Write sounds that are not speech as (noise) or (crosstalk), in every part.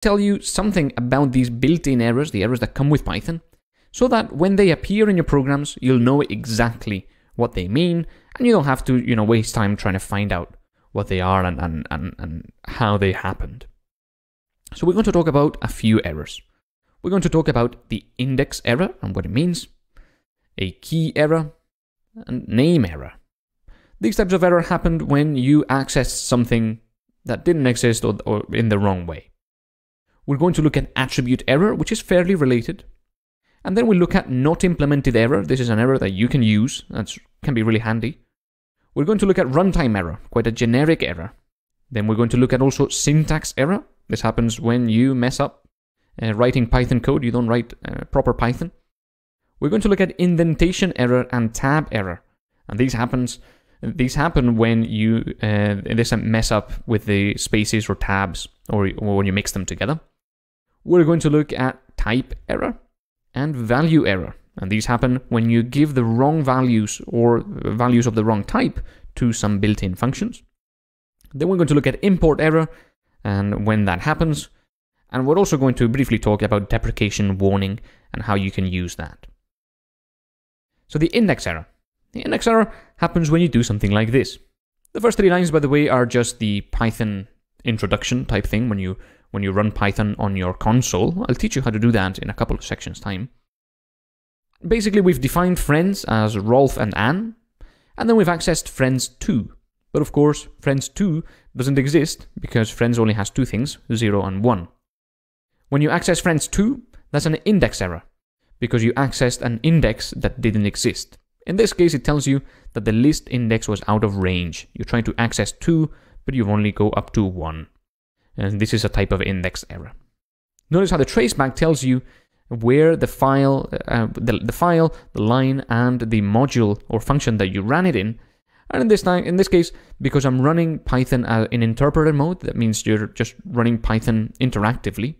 tell you something about these built-in errors, the errors that come with Python, so that when they appear in your programs, you'll know exactly what they mean, and you don't have to, you know, waste time trying to find out what they are and, and, and, and how they happened. So we're going to talk about a few errors. We're going to talk about the index error and what it means, a key error, and name error. These types of error happened when you accessed something that didn't exist or, or in the wrong way. We're going to look at attribute error, which is fairly related. And then we look at not implemented error. This is an error that you can use. That can be really handy. We're going to look at runtime error, quite a generic error. Then we're going to look at also syntax error. This happens when you mess up uh, writing Python code, you don't write uh, proper Python. We're going to look at indentation error and tab error. And these happens these happen when you uh, mess up with the spaces or tabs or, or when you mix them together. We're going to look at type error and value error. And these happen when you give the wrong values or values of the wrong type to some built-in functions. Then we're going to look at import error and when that happens. And we're also going to briefly talk about deprecation warning and how you can use that. So the index error. The index error happens when you do something like this. The first three lines, by the way, are just the Python introduction type thing when you when you run Python on your console. I'll teach you how to do that in a couple of sections time. Basically, we've defined friends as Rolf and Anne, and then we've accessed friends 2. But of course, friends 2 doesn't exist because friends only has two things, 0 and 1. When you access friends 2, that's an index error because you accessed an index that didn't exist. In this case, it tells you that the list index was out of range. You're trying to access 2, but you only go up to 1. And this is a type of index error. Notice how the traceback tells you where the file, uh, the, the file, the line, and the module or function that you ran it in. And in this time, in this case, because I'm running Python uh, in interpreter mode, that means you're just running Python interactively.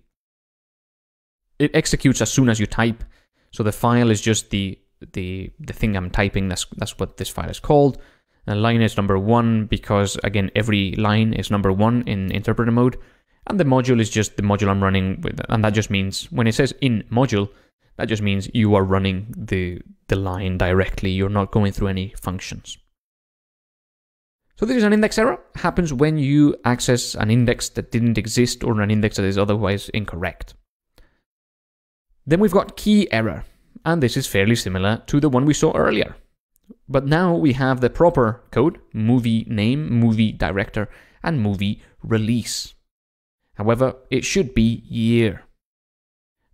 It executes as soon as you type, so the file is just the the the thing I'm typing. That's that's what this file is called. And line is number one because again every line is number one in interpreter mode, and the module is just the module I'm running with, and that just means when it says in module, that just means you are running the the line directly. You're not going through any functions. So this is an index error. Happens when you access an index that didn't exist or an index that is otherwise incorrect. Then we've got key error and this is fairly similar to the one we saw earlier. But now we have the proper code, movie name, movie director, and movie release. However, it should be year.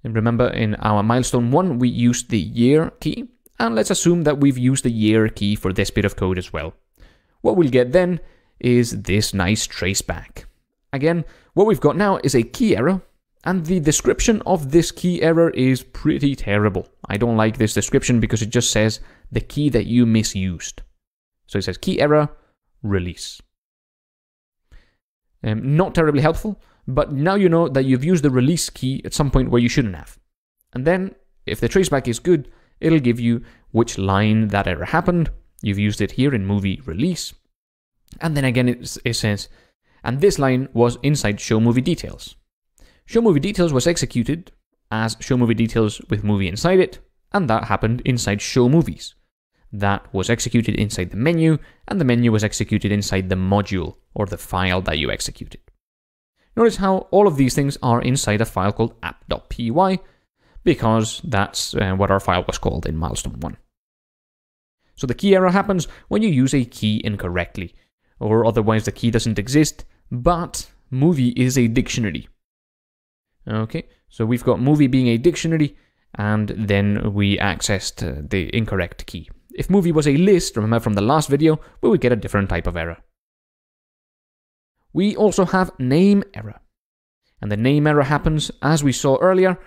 And remember, in our milestone 1, we used the year key, and let's assume that we've used the year key for this bit of code as well. What we'll get then is this nice traceback. Again, what we've got now is a key error, and the description of this key error is pretty terrible. I don't like this description because it just says the key that you misused. So it says key error, release. Um, not terribly helpful, but now you know that you've used the release key at some point where you shouldn't have. And then, if the traceback is good, it'll give you which line that error happened. You've used it here in movie release. And then again, it, it says, and this line was inside show movie details. Show movie details was executed as show movie details with movie inside it, and that happened inside show movies. That was executed inside the menu, and the menu was executed inside the module or the file that you executed. Notice how all of these things are inside a file called app.py, because that's uh, what our file was called in milestone 1. So the key error happens when you use a key incorrectly, or otherwise the key doesn't exist, but movie is a dictionary. Okay, so we've got movie being a dictionary, and then we accessed uh, the incorrect key. If movie was a list, remember from the last video, we would get a different type of error. We also have name error. And the name error happens, as we saw earlier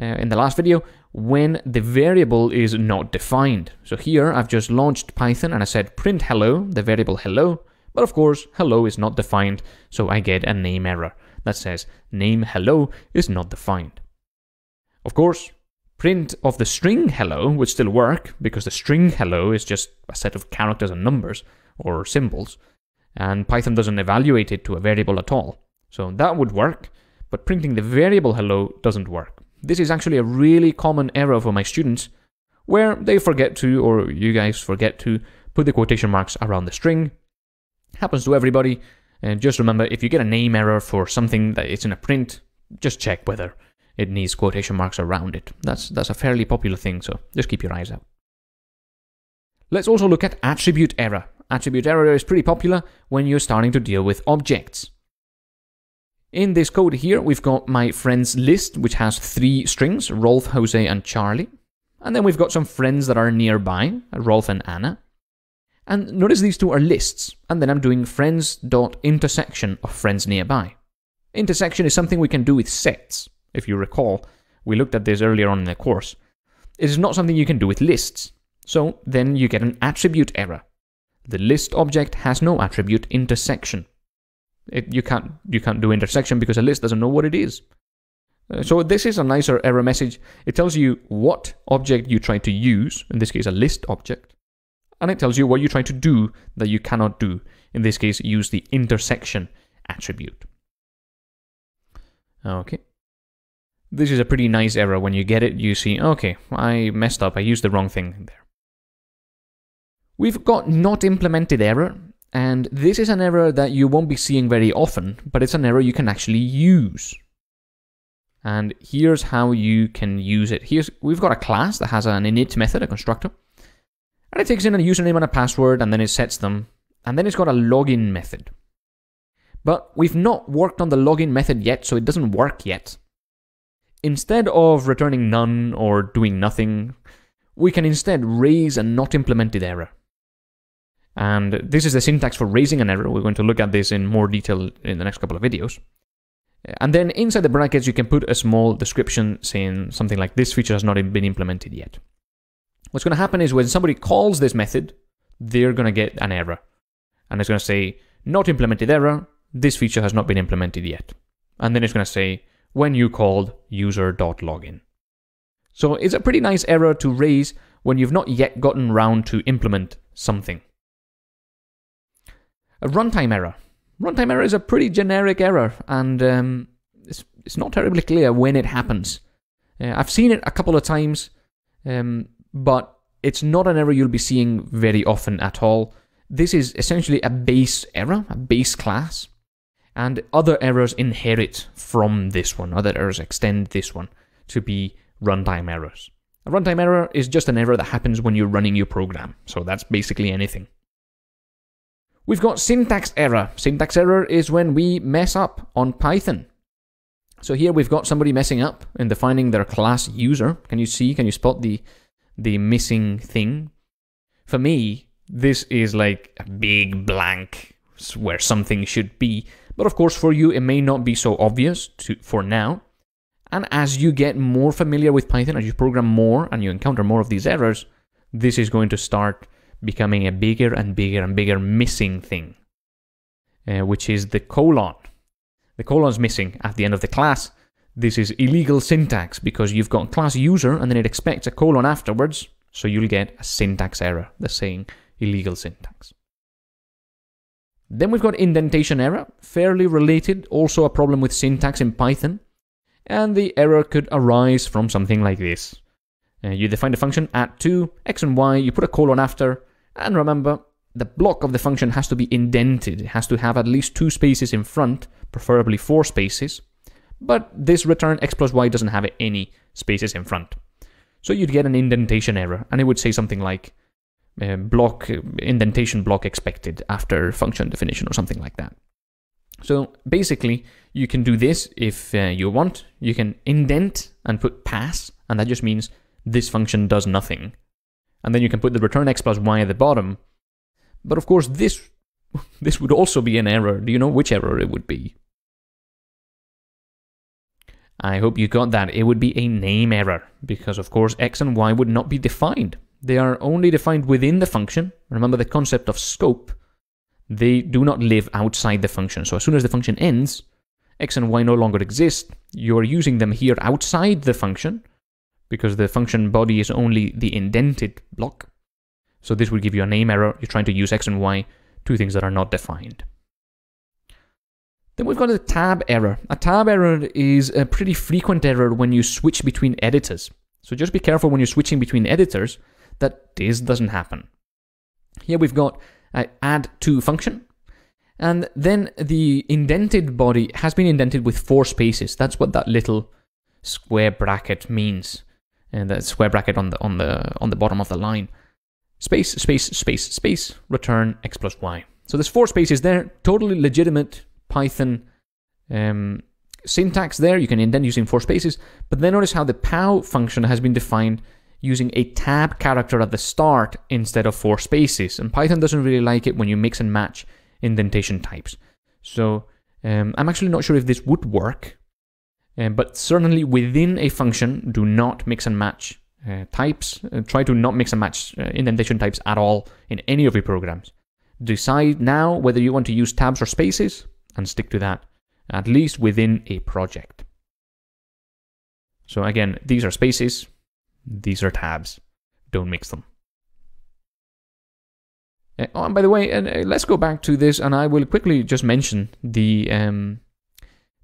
uh, in the last video, when the variable is not defined. So here I've just launched Python and I said print hello, the variable hello, but of course hello is not defined, so I get a name error that says name hello is not defined. Of course, print of the string hello would still work because the string hello is just a set of characters and numbers or symbols, and Python doesn't evaluate it to a variable at all. So that would work, but printing the variable hello doesn't work. This is actually a really common error for my students where they forget to, or you guys forget to, put the quotation marks around the string. Happens to everybody. And just remember, if you get a name error for something that is in a print, just check whether it needs quotation marks around it. That's, that's a fairly popular thing, so just keep your eyes out. Let's also look at attribute error. Attribute error is pretty popular when you're starting to deal with objects. In this code here, we've got my friends list, which has three strings, Rolf, Jose, and Charlie. And then we've got some friends that are nearby, Rolf and Anna. And notice these two are lists, and then I'm doing friends.intersection of friends nearby. Intersection is something we can do with sets. If you recall, we looked at this earlier on in the course. It is not something you can do with lists. So then you get an attribute error. The list object has no attribute intersection. It, you can't you can't do intersection because a list doesn't know what it is. Uh, so this is a nicer error message. It tells you what object you try to use, in this case a list object, and it tells you what you try to do that you cannot do. In this case, use the intersection attribute. Okay. This is a pretty nice error. When you get it, you see, okay, I messed up. I used the wrong thing there. We've got not implemented error, and this is an error that you won't be seeing very often, but it's an error you can actually use. And here's how you can use it. Here's We've got a class that has an init method, a constructor, and it takes in a username and a password, and then it sets them, and then it's got a login method. But we've not worked on the login method yet, so it doesn't work yet. Instead of returning none or doing nothing, we can instead raise a not implemented error. And this is the syntax for raising an error. We're going to look at this in more detail in the next couple of videos. And then inside the brackets, you can put a small description saying something like this feature has not been implemented yet. What's going to happen is when somebody calls this method, they're going to get an error. And it's going to say, not implemented error, this feature has not been implemented yet. And then it's going to say, when you called user.login. So it's a pretty nice error to raise when you've not yet gotten round to implement something. A runtime error. Runtime error is a pretty generic error, and um, it's, it's not terribly clear when it happens. Uh, I've seen it a couple of times, um, but it's not an error you'll be seeing very often at all. This is essentially a base error, a base class, and other errors inherit from this one. Other errors extend this one to be runtime errors. A runtime error is just an error that happens when you're running your program, so that's basically anything. We've got syntax error. Syntax error is when we mess up on Python. So here we've got somebody messing up in defining their class user. Can you see, can you spot the, the missing thing? For me, this is like a big blank where something should be. But of course, for you, it may not be so obvious to, for now. And as you get more familiar with Python, as you program more and you encounter more of these errors, this is going to start becoming a bigger and bigger and bigger missing thing, uh, which is the colon. The colon is missing at the end of the class. This is illegal syntax because you've got class user and then it expects a colon afterwards, so you'll get a syntax error, the saying illegal syntax. Then we've got indentation error, fairly related, also a problem with syntax in Python. And the error could arise from something like this. Uh, you define the function at 2, x and y, you put a colon after, and remember, the block of the function has to be indented. It has to have at least two spaces in front, preferably four spaces. But this return x plus y doesn't have any spaces in front. So you'd get an indentation error, and it would say something like uh, block indentation block expected after function definition or something like that. So basically, you can do this if uh, you want. You can indent and put pass, and that just means this function does nothing and then you can put the return x plus y at the bottom. But of course, this (laughs) this would also be an error. Do you know which error it would be? I hope you got that. It would be a name error, because of course x and y would not be defined. They are only defined within the function. Remember the concept of scope. They do not live outside the function. So as soon as the function ends, x and y no longer exist. You're using them here outside the function, because the function body is only the indented block. So this will give you a name error. You're trying to use x and y, two things that are not defined. Then we've got a tab error. A tab error is a pretty frequent error when you switch between editors. So just be careful when you're switching between editors that this doesn't happen. Here we've got a add to function. And then the indented body has been indented with four spaces. That's what that little square bracket means. And that square bracket on the on the on the bottom of the line. Space, space, space, space, return x plus y. So there's four spaces there, totally legitimate Python um, syntax there. You can indent using four spaces, but then notice how the POW function has been defined using a tab character at the start instead of four spaces. And Python doesn't really like it when you mix and match indentation types. So um, I'm actually not sure if this would work, uh, but certainly within a function, do not mix and match uh, types. Uh, try to not mix and match uh, indentation types at all in any of your programs. Decide now whether you want to use tabs or spaces and stick to that, at least within a project. So again, these are spaces, these are tabs. Don't mix them. Uh, oh, and by the way, uh, let's go back to this, and I will quickly just mention the um,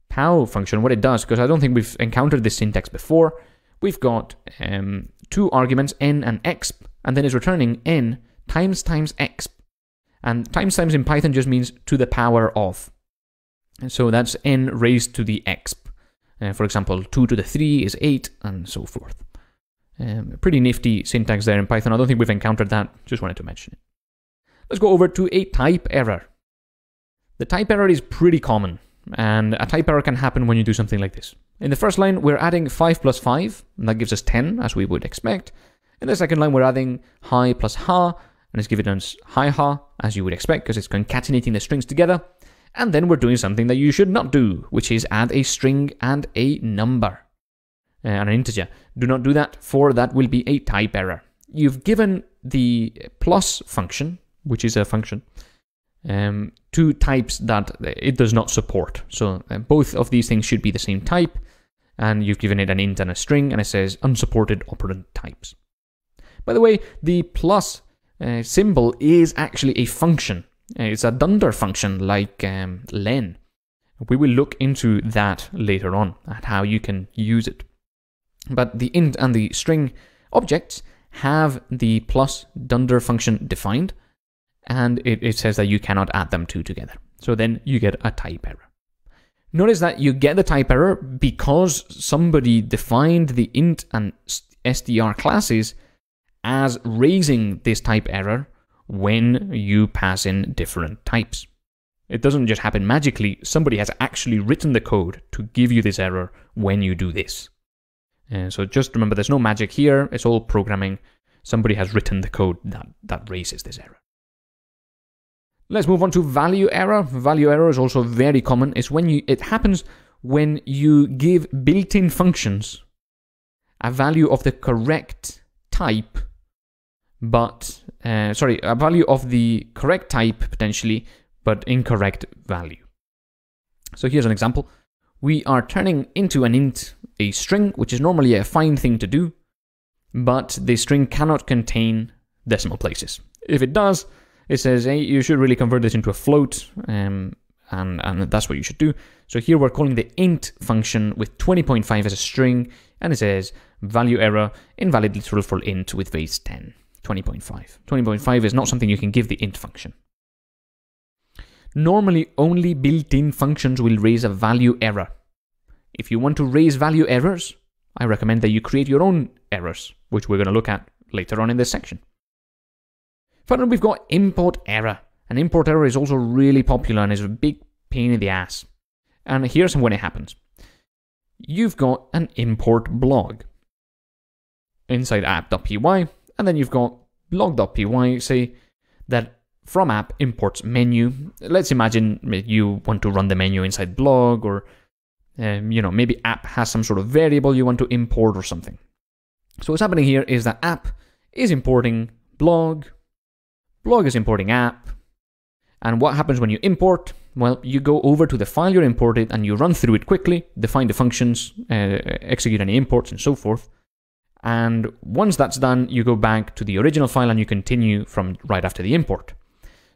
POW function, what it does, because I don't think we've encountered this syntax before. We've got um, two arguments, n and exp, and then it's returning n times times exp. And times times in Python just means to the power of. And so that's n raised to the exp. Uh, for example, 2 to the 3 is 8, and so forth. Um, pretty nifty syntax there in Python. I don't think we've encountered that. Just wanted to mention it. Let's go over to a type error. The type error is pretty common, and a type error can happen when you do something like this. In the first line, we're adding 5 plus 5, and that gives us 10, as we would expect. In the second line, we're adding hi plus ha, and it's giving us hi ha, as you would expect, because it's concatenating the strings together. And then we're doing something that you should not do, which is add a string and a number, uh, and an integer. Do not do that, for that will be a type error. You've given the plus function, which is a function, um, two types that it does not support. So uh, both of these things should be the same type, and you've given it an int and a string, and it says unsupported operand types. By the way, the plus uh, symbol is actually a function. Uh, it's a dunder function like um, len. We will look into that later on, at how you can use it. But the int and the string objects have the plus dunder function defined, and it, it says that you cannot add them two together. So then you get a type error. Notice that you get the type error because somebody defined the int and str classes as raising this type error when you pass in different types. It doesn't just happen magically, somebody has actually written the code to give you this error when you do this. And so just remember there's no magic here, it's all programming. Somebody has written the code that, that raises this error. Let's move on to value error. Value error is also very common. It's when you it happens when you give built-in functions a value of the correct type, but uh, sorry, a value of the correct type potentially, but incorrect value. So here's an example. We are turning into an int a string, which is normally a fine thing to do, but the string cannot contain decimal places. If it does, it says, hey, you should really convert this into a float, um, and, and that's what you should do. So here we're calling the int function with 20.5 as a string, and it says value error, invalid literal for int with base 10, 20.5. 20.5 is not something you can give the int function. Normally, only built-in functions will raise a value error. If you want to raise value errors, I recommend that you create your own errors, which we're going to look at later on in this section. Finally, we've got import error. And import error is also really popular and is a big pain in the ass. And here's when it happens. You've got an import blog inside app.py, and then you've got blog.py, say that from app imports menu. Let's imagine you want to run the menu inside blog, or um, you know maybe app has some sort of variable you want to import or something. So what's happening here is that app is importing blog, Blog is importing app. And what happens when you import? Well, you go over to the file you're imported and you run through it quickly, define the functions, uh, execute any imports, and so forth. And once that's done, you go back to the original file and you continue from right after the import.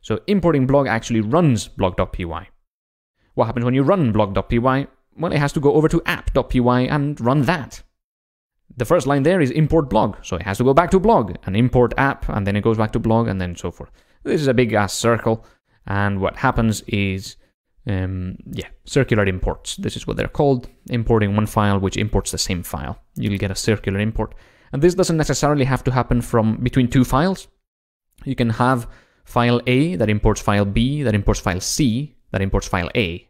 So importing blog actually runs blog.py. What happens when you run blog.py? Well, it has to go over to app.py and run that. The first line there is import blog, so it has to go back to blog and import app, and then it goes back to blog, and then so forth. This is a big ass circle, and what happens is, um, yeah, circular imports. This is what they're called. Importing one file which imports the same file. You'll get a circular import. And this doesn't necessarily have to happen from between two files. You can have file A that imports file B, that imports file C, that imports file A.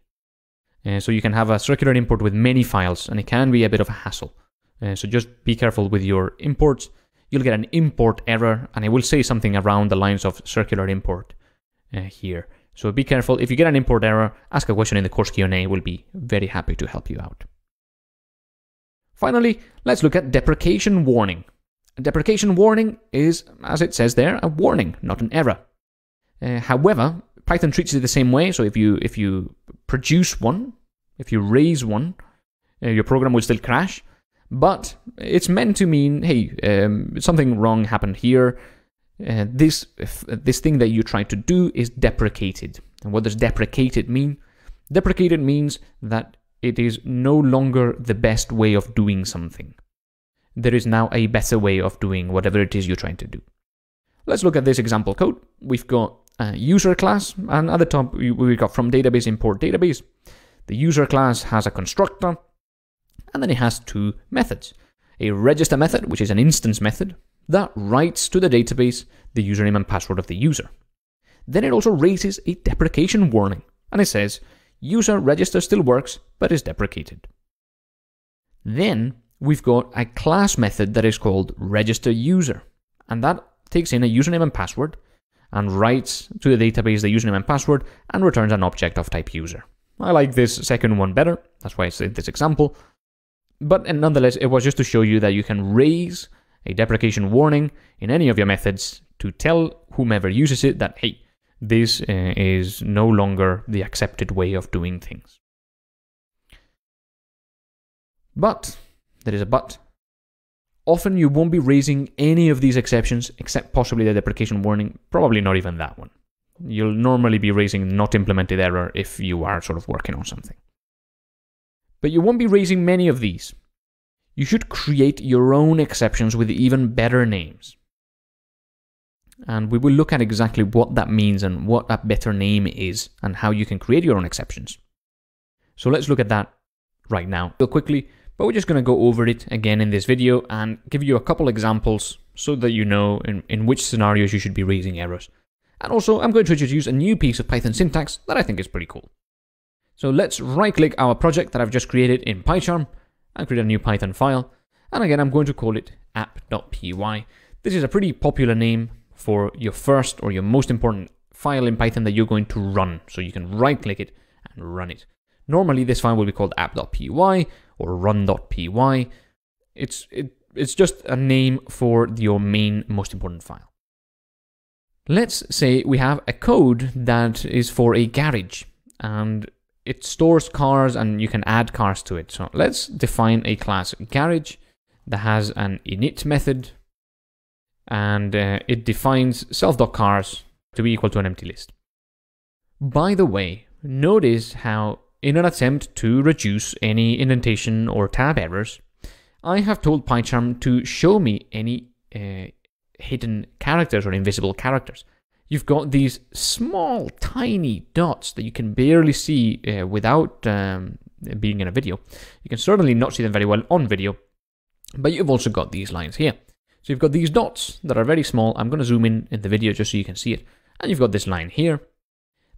Uh, so you can have a circular import with many files, and it can be a bit of a hassle. Uh, so just be careful with your imports. You'll get an import error, and it will say something around the lines of circular import uh, here. So be careful. If you get an import error, ask a question in the course Q&A. We'll be very happy to help you out. Finally, let's look at deprecation warning. A deprecation warning is, as it says there, a warning, not an error. Uh, however, Python treats it the same way. So if you if you produce one, if you raise one, uh, your program will still crash. But it's meant to mean, hey, um, something wrong happened here. Uh, this this thing that you try to do is deprecated. And what does deprecated mean? Deprecated means that it is no longer the best way of doing something. There is now a better way of doing whatever it is you're trying to do. Let's look at this example code. We've got a user class, and at the top we've got from database import database. The user class has a constructor, and then it has two methods. A register method, which is an instance method, that writes to the database the username and password of the user. Then it also raises a deprecation warning, and it says, user register still works, but is deprecated. Then we've got a class method that is called register user, and that takes in a username and password and writes to the database the username and password and returns an object of type user. I like this second one better, that's why I said this example. But nonetheless, it was just to show you that you can raise a deprecation warning in any of your methods to tell whomever uses it that, hey, this uh, is no longer the accepted way of doing things. But, there is a but. Often you won't be raising any of these exceptions except possibly the deprecation warning, probably not even that one. You'll normally be raising not implemented error if you are sort of working on something. But you won't be raising many of these. You should create your own exceptions with even better names. And we will look at exactly what that means and what a better name is and how you can create your own exceptions. So let's look at that right now, real quickly. But we're just going to go over it again in this video and give you a couple examples so that you know in, in which scenarios you should be raising errors. And also, I'm going to introduce a new piece of Python syntax that I think is pretty cool. So let's right click our project that I've just created in PyCharm and create a new Python file. And again, I'm going to call it app.py. This is a pretty popular name for your first or your most important file in Python that you're going to run. So you can right click it and run it. Normally, this file will be called app.py or run.py. It's, it, it's just a name for your main most important file. Let's say we have a code that is for a garage and it stores cars and you can add cars to it. So let's define a class garage that has an init method and uh, it defines self.cars to be equal to an empty list. By the way, notice how in an attempt to reduce any indentation or tab errors, I have told PyCharm to show me any uh, hidden characters or invisible characters you've got these small, tiny dots that you can barely see uh, without um, being in a video. You can certainly not see them very well on video, but you've also got these lines here. So you've got these dots that are very small. I'm going to zoom in in the video just so you can see it. And you've got this line here.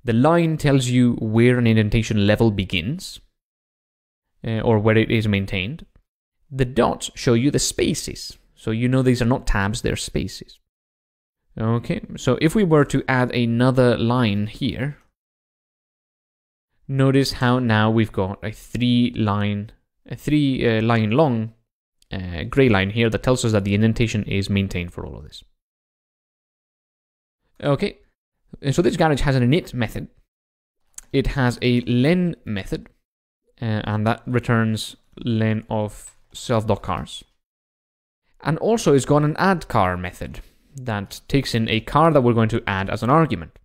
The line tells you where an indentation level begins, uh, or where it is maintained. The dots show you the spaces. So you know these are not tabs, they're spaces. Okay, so if we were to add another line here, notice how now we've got a three line, a three uh, line long uh, gray line here that tells us that the indentation is maintained for all of this. Okay, so this garage has an init method. It has a len method, uh, and that returns len of self.cars. And also it's got an add car method that takes in a car that we're going to add as an argument.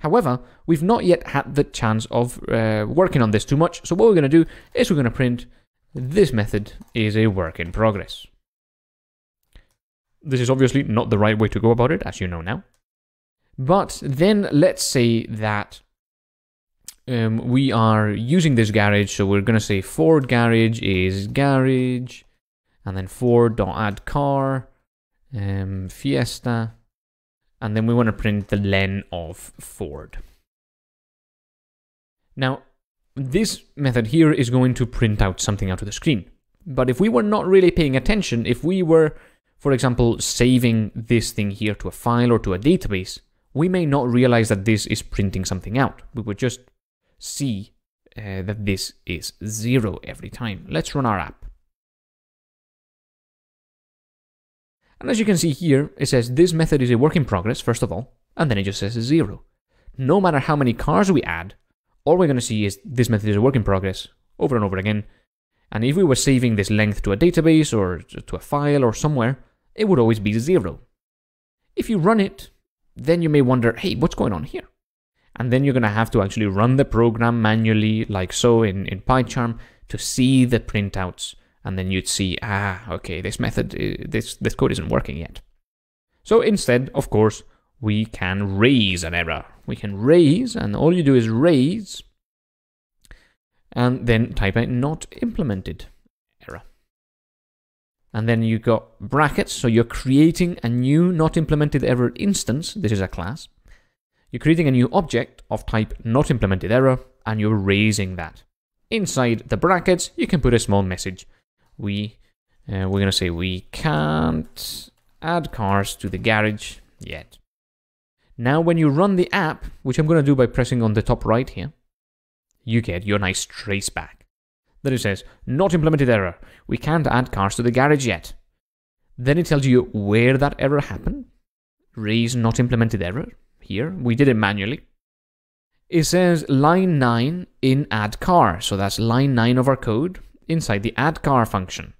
However, we've not yet had the chance of uh, working on this too much, so what we're going to do is we're going to print this method is a work in progress. This is obviously not the right way to go about it, as you know now. But then let's say that um, we are using this garage, so we're going to say Ford garage is garage, and then Ford.add car, um, Fiesta, and then we want to print the len of Ford. Now, this method here is going to print out something out of the screen. But if we were not really paying attention, if we were, for example, saving this thing here to a file or to a database, we may not realize that this is printing something out. We would just see uh, that this is zero every time. Let's run our app. And as you can see here, it says this method is a work in progress, first of all, and then it just says zero. No matter how many cars we add, all we're going to see is this method is a work in progress over and over again. And if we were saving this length to a database or to a file or somewhere, it would always be zero. If you run it, then you may wonder, hey, what's going on here? And then you're going to have to actually run the program manually, like so in, in PyCharm, to see the printouts and then you'd see, ah, okay, this method, uh, this, this code isn't working yet. So instead, of course, we can raise an error. We can raise, and all you do is raise, and then type out not implemented error. And then you got brackets, so you're creating a new not implemented error instance. This is a class. You're creating a new object of type not implemented error, and you're raising that. Inside the brackets, you can put a small message we uh, we're gonna say we can't add cars to the garage yet. Now when you run the app, which I'm gonna do by pressing on the top right here, you get your nice trace back. Then it says, not implemented error. We can't add cars to the garage yet. Then it tells you where that error happened. Raise not implemented error. Here, we did it manually. It says line 9 in add car. So that's line 9 of our code inside the add car function.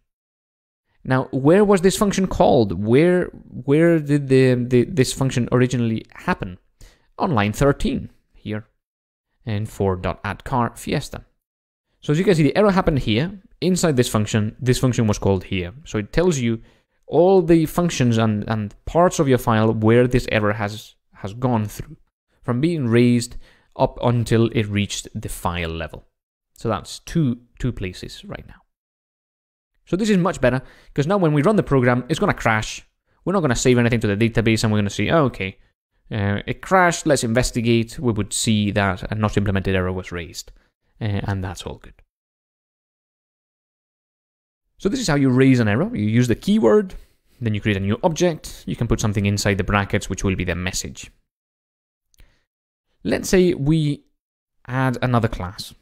Now, where was this function called? Where where did the, the this function originally happen? On line 13 here, and for car fiesta. So as you can see, the error happened here. Inside this function, this function was called here. So it tells you all the functions and, and parts of your file where this error has has gone through, from being raised up until it reached the file level. So that's two, two places right now. So this is much better, because now when we run the program, it's going to crash. We're not going to save anything to the database, and we're going to see, oh, okay, uh, it crashed, let's investigate. We would see that a not implemented error was raised, uh, and that's all good. So this is how you raise an error. You use the keyword, then you create a new object. You can put something inside the brackets, which will be the message. Let's say we add another class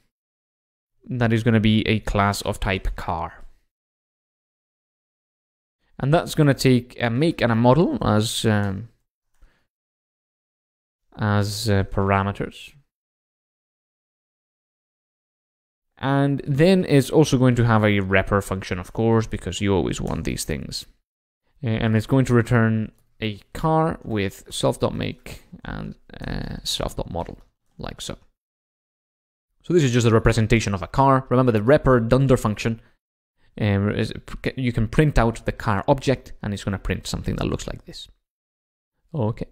that is going to be a class of type car. And that's going to take a make and a model as um, as uh, parameters. And then it's also going to have a repr function, of course, because you always want these things. And it's going to return a car with self.make and uh, self.model, like so. So this is just a representation of a car. Remember the repr dunder function. Um, you can print out the car object and it's going to print something that looks like this. Okay.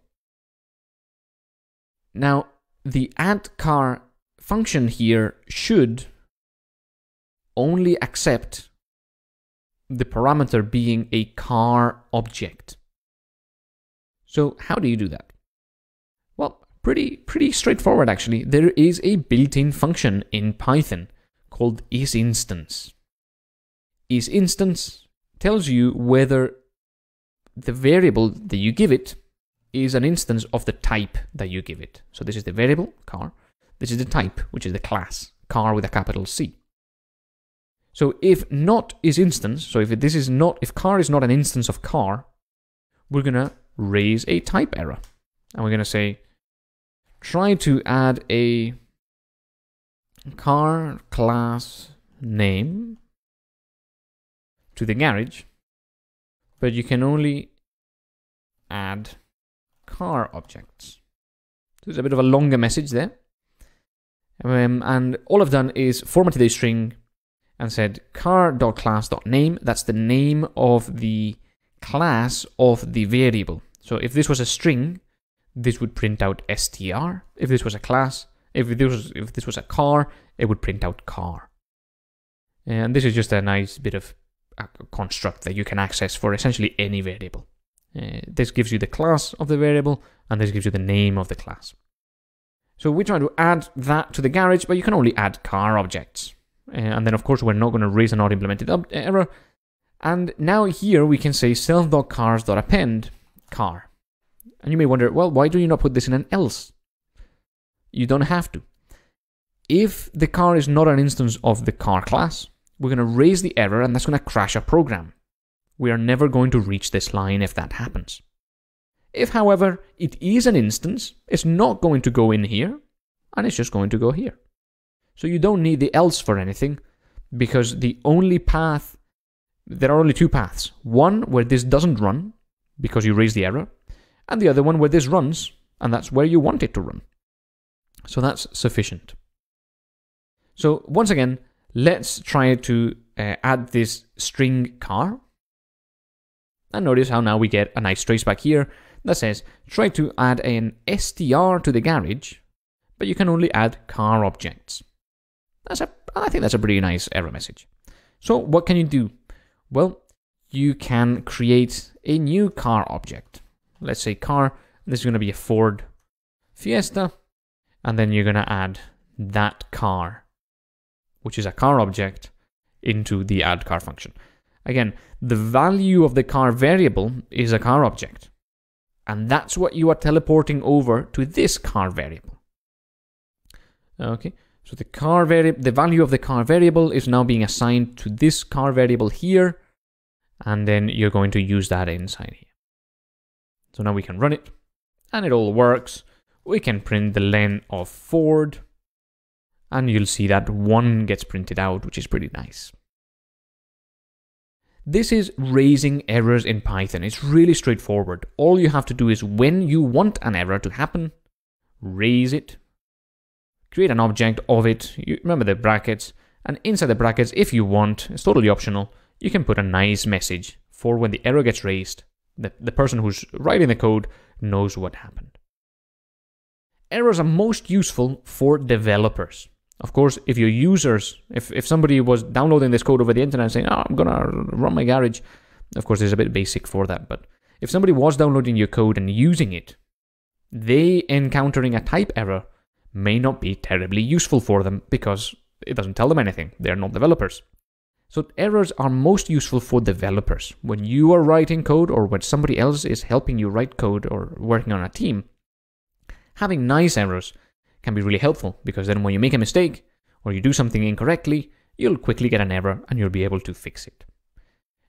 Now, the add car function here should only accept the parameter being a car object. So how do you do that? Pretty, pretty straightforward actually. There is a built-in function in Python called isInstance. IsInstance tells you whether the variable that you give it is an instance of the type that you give it. So this is the variable, car. This is the type, which is the class, car with a capital C. So if not is instance, so if this is not, if car is not an instance of car, we're gonna raise a type error. And we're gonna say try to add a car class name to the garage, but you can only add car objects. So there's a bit of a longer message there. Um, and all I've done is formatted a string and said car.class.name. That's the name of the class of the variable. So if this was a string, this would print out str. If this was a class, if this was if this was a car, it would print out car. And this is just a nice bit of a construct that you can access for essentially any variable. Uh, this gives you the class of the variable, and this gives you the name of the class. So we try to add that to the garage, but you can only add car objects. Uh, and then, of course, we're not going to raise a not implemented error. And now here we can say self.cars.append car. And you may wonder, well, why do you not put this in an else? You don't have to. If the car is not an instance of the car class, we're going to raise the error and that's going to crash our program. We are never going to reach this line if that happens. If, however, it is an instance, it's not going to go in here, and it's just going to go here. So you don't need the else for anything, because the only path, there are only two paths. One where this doesn't run, because you raise the error, and the other one where this runs, and that's where you want it to run. So that's sufficient. So once again, let's try to uh, add this string car. And notice how now we get a nice traceback here that says try to add an str to the garage, but you can only add car objects. That's a, I think that's a pretty nice error message. So what can you do? Well, you can create a new car object. Let's say car, this is going to be a Ford Fiesta, and then you're going to add that car, which is a car object, into the add car function. Again, the value of the car variable is a car object. And that's what you are teleporting over to this car variable. Okay, so the car variable, the value of the car variable is now being assigned to this car variable here, and then you're going to use that inside here. So now we can run it, and it all works. We can print the len of Ford, and you'll see that one gets printed out, which is pretty nice. This is raising errors in Python. It's really straightforward. All you have to do is when you want an error to happen, raise it, create an object of it. You remember the brackets, and inside the brackets, if you want, it's totally optional, you can put a nice message for when the error gets raised, the, the person who's writing the code knows what happened. Errors are most useful for developers. Of course, if your users, if, if somebody was downloading this code over the internet saying, oh, I'm to run my garage, of course, there's a bit basic for that. But if somebody was downloading your code and using it, they encountering a type error may not be terribly useful for them because it doesn't tell them anything. They're not developers. So errors are most useful for developers. When you are writing code or when somebody else is helping you write code or working on a team, having nice errors can be really helpful because then when you make a mistake or you do something incorrectly, you'll quickly get an error and you'll be able to fix it.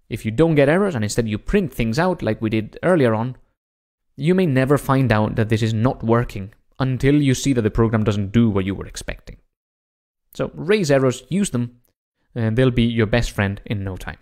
If you don't get errors and instead you print things out like we did earlier on, you may never find out that this is not working until you see that the program doesn't do what you were expecting. So raise errors, use them, and they'll be your best friend in no time.